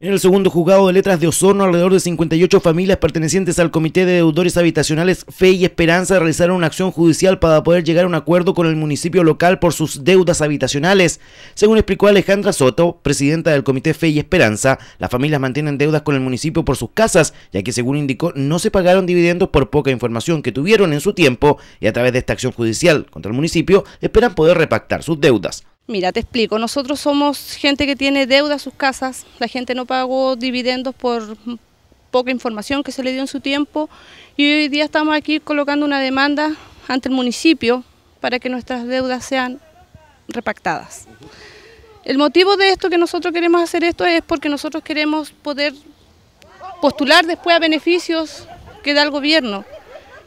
En el segundo juzgado de letras de Osorno, alrededor de 58 familias pertenecientes al Comité de Deudores Habitacionales Fe y Esperanza realizaron una acción judicial para poder llegar a un acuerdo con el municipio local por sus deudas habitacionales. Según explicó Alejandra Soto, presidenta del Comité Fe y Esperanza, las familias mantienen deudas con el municipio por sus casas, ya que según indicó no se pagaron dividendos por poca información que tuvieron en su tiempo y a través de esta acción judicial contra el municipio esperan poder repactar sus deudas. Mira, te explico, nosotros somos gente que tiene deuda a sus casas, la gente no pagó dividendos por poca información que se le dio en su tiempo y hoy día estamos aquí colocando una demanda ante el municipio para que nuestras deudas sean repactadas. El motivo de esto que nosotros queremos hacer esto es porque nosotros queremos poder postular después a beneficios que da el gobierno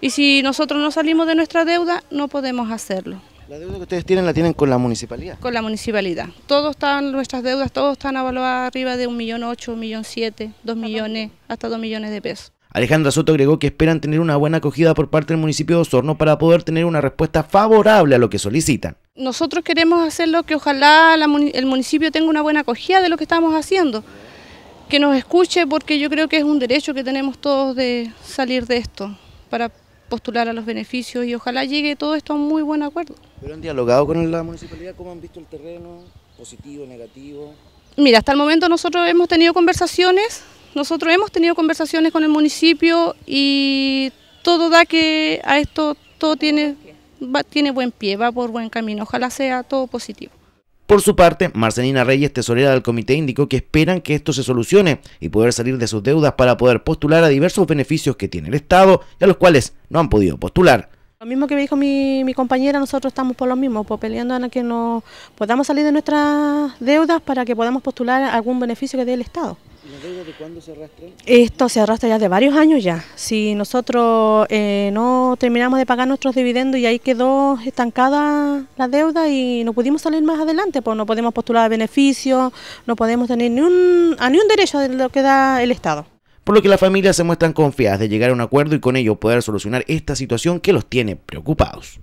y si nosotros no salimos de nuestra deuda no podemos hacerlo. ¿La deuda que ustedes tienen la tienen con la municipalidad? Con la municipalidad. Todos están, nuestras deudas, todos están evaluadas arriba de un millón ocho, un millón siete, dos millones, hasta dos millones de pesos. Alejandra Soto agregó que esperan tener una buena acogida por parte del municipio de Osorno para poder tener una respuesta favorable a lo que solicitan. Nosotros queremos hacer lo que ojalá el municipio tenga una buena acogida de lo que estamos haciendo, que nos escuche porque yo creo que es un derecho que tenemos todos de salir de esto, para postular a los beneficios y ojalá llegue todo esto a un muy buen acuerdo. ¿Pero han dialogado con la municipalidad? ¿Cómo han visto el terreno? ¿Positivo, negativo? Mira, hasta el momento nosotros hemos tenido conversaciones, nosotros hemos tenido conversaciones con el municipio y todo da que a esto todo tiene, tiene buen pie, va por buen camino. Ojalá sea todo positivo. Por su parte, Marcelina Reyes, tesorera del comité, indicó que esperan que esto se solucione y poder salir de sus deudas para poder postular a diversos beneficios que tiene el Estado y a los cuales no han podido postular. Lo mismo que me dijo mi, compañera, nosotros estamos por lo mismo, por peleando en que nos podamos salir de nuestras deudas para que podamos postular algún beneficio que dé el Estado. ¿Y la deuda de cuándo se arrastra? Esto se arrastra ya de varios años ya. Si nosotros eh, no terminamos de pagar nuestros dividendos y ahí quedó estancada la deuda y no pudimos salir más adelante, pues no podemos postular beneficios, no podemos tener ni un, a ni un derecho de lo que da el Estado por lo que las familias se muestran confiadas de llegar a un acuerdo y con ello poder solucionar esta situación que los tiene preocupados.